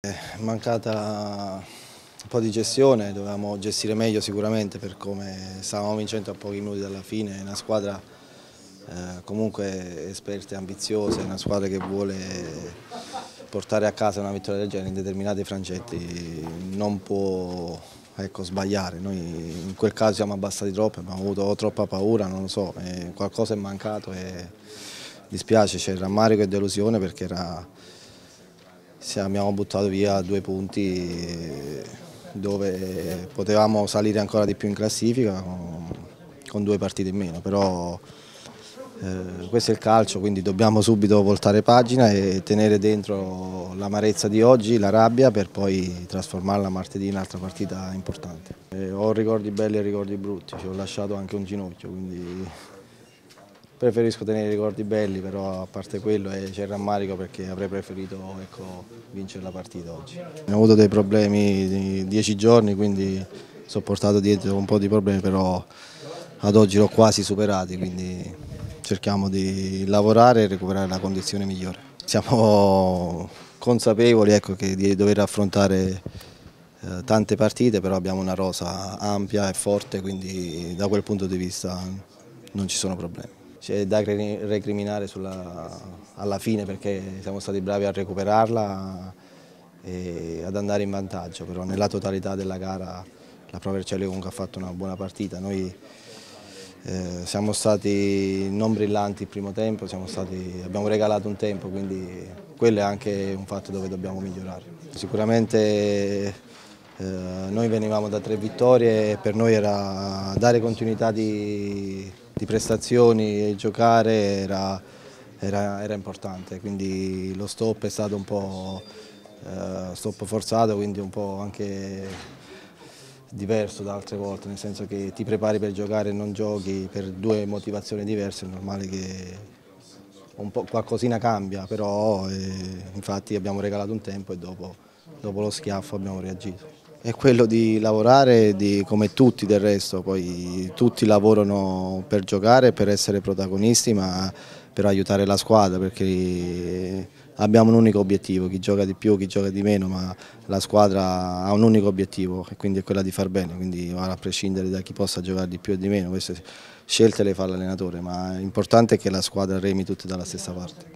È mancata un po' di gestione, dovevamo gestire meglio sicuramente per come stavamo vincendo a pochi minuti dalla fine, una squadra eh, comunque esperta e ambiziosa, una squadra che vuole portare a casa una vittoria del genere in determinati francetti, non può ecco, sbagliare, noi in quel caso siamo abbassati troppo, abbiamo avuto troppa paura, non lo so, qualcosa è mancato e dispiace, c'è rammarico e delusione perché era abbiamo buttato via due punti dove potevamo salire ancora di più in classifica con, due partite in meno, però eh, questo è il calcio, quindi dobbiamo subito voltare pagina e tenere dentro l'amarezza di oggi, la rabbia, per poi trasformarla martedì in un'altra partita importante. Eh, ho ricordi belli e ricordi brutti, ci ho lasciato anche un ginocchio, quindi Preferisco tenere i ricordi belli, però a parte quello eh, c'è il rammarico perché avrei preferito ecco, vincere la partita oggi. Ho avuto dei problemi di dieci giorni, quindi ho portato dietro un po' di problemi, però ad oggi l'ho quasi superati, quindi cerchiamo di lavorare e recuperare la condizione migliore. Siamo consapevoli ecco, di dover affrontare eh, tante partite, però abbiamo una rosa ampia e forte, quindi da quel punto di vista non ci sono problemi c'è da recriminare sulla, alla fine perché siamo stati bravi a recuperarla e ad andare in vantaggio, però nella totalità della gara la Pro Vercelli comunque ha fatto una buona partita. Noi eh, siamo stati non brillanti il primo tempo, stati, abbiamo regalato un tempo, quindi quello è anche un fatto dove dobbiamo migliorare. Sicuramente noi venivamo da tre vittorie e per noi era dare continuità di di prestazioni e giocare era, era, era, importante, quindi lo stop è stato un po' eh, stop forzato, quindi un po' anche diverso da altre volte, nel senso che ti prepari per giocare e non giochi per due motivazioni diverse, è normale che un po' qualcosina cambia, però eh, infatti abbiamo regalato un tempo e dopo, dopo lo schiaffo abbiamo reagito. È quello di lavorare di, come tutti del resto, poi tutti lavorano per giocare, per essere protagonisti, ma per aiutare la squadra perché abbiamo un unico obiettivo, chi gioca di più, chi gioca di meno, ma la squadra ha un unico obiettivo e quindi è quella di far bene, quindi a prescindere da chi possa giocare di più o di meno, queste scelte le fa l'allenatore, ma l'importante è che la squadra remi tutte dalla stessa parte.